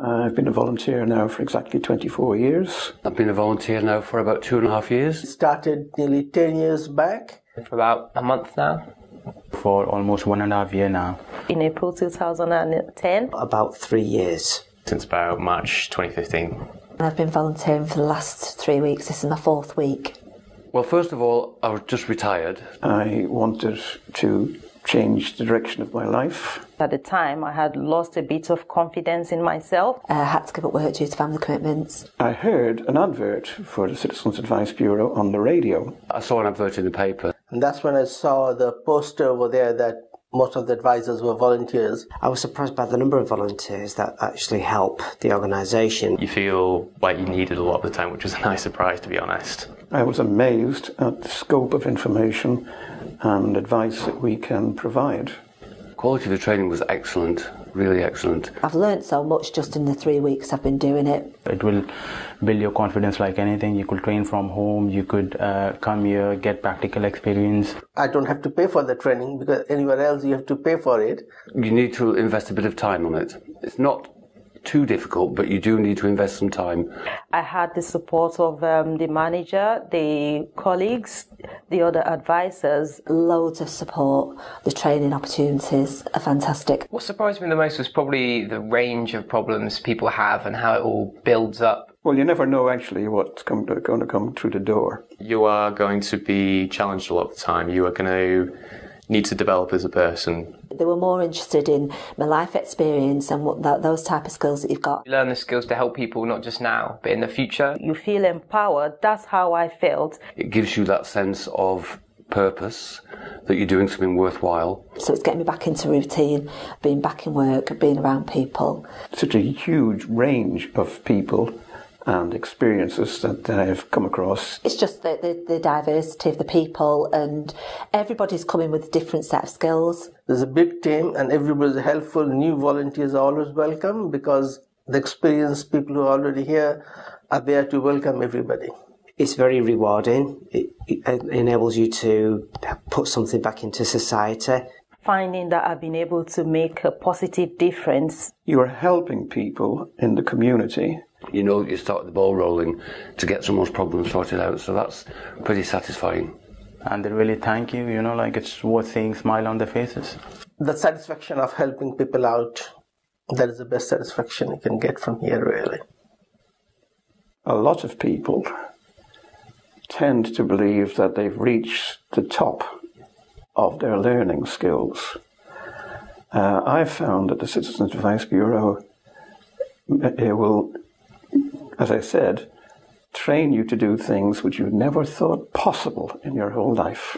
Uh, I've been a volunteer now for exactly 24 years. I've been a volunteer now for about two and a half years. Started nearly 10 years back. For about a month now. For almost one and a half year now. In April 2010. About three years. Since about March 2015. I've been volunteering for the last three weeks. This is my fourth week. Well, first of all, I was just retired. I wanted to change the direction of my life. At the time, I had lost a bit of confidence in myself. I had to give up work due to family commitments. I heard an advert for the Citizens Advice Bureau on the radio. I saw an advert in the paper. And that's when I saw the poster over there that most of the advisors were volunteers. I was surprised by the number of volunteers that actually help the organisation. You feel like you needed a lot of the time, which was a nice surprise, to be honest. I was amazed at the scope of information and advice that we can provide. Quality of the training was excellent, really excellent. I've learned so much just in the three weeks I've been doing it. It will build your confidence like anything. You could train from home, you could uh, come here, get practical experience. I don't have to pay for the training because anywhere else you have to pay for it. You need to invest a bit of time on it. It's not too difficult, but you do need to invest some time. I had the support of um, the manager, the colleagues, the other advisors. Loads of support. The training opportunities are fantastic. What surprised me the most was probably the range of problems people have and how it all builds up. Well, you never know actually what's come to, going to come through the door. You are going to be challenged a lot of the time. You are going to need to develop as a person. They were more interested in my life experience and what that, those type of skills that you've got. You learn the skills to help people not just now, but in the future. You feel empowered. That's how I felt. It gives you that sense of purpose that you're doing something worthwhile. So it's getting me back into routine, being back in work, being around people. Such a huge range of people and experiences that I've come across. It's just the, the, the, diversity of the people and everybody's coming with a different set of skills. There's a big team and everybody's helpful. New volunteers are always welcome because the experienced people who are already here are there to welcome everybody. It's very rewarding. It, it enables you to put something back into society finding that I've been able to make a positive difference. You are helping people in the community you know you start the ball rolling to get someone's problem sorted out. So that's pretty satisfying. And they really thank you, you know, like it's worth seeing smile on their faces. The satisfaction of helping people out, that is the best satisfaction you can get from here, really. A lot of people tend to believe that they've reached the top of their learning skills. Uh, I've found that the Citizens Advice Bureau it will as I said, train you to do things which you never thought possible in your whole life.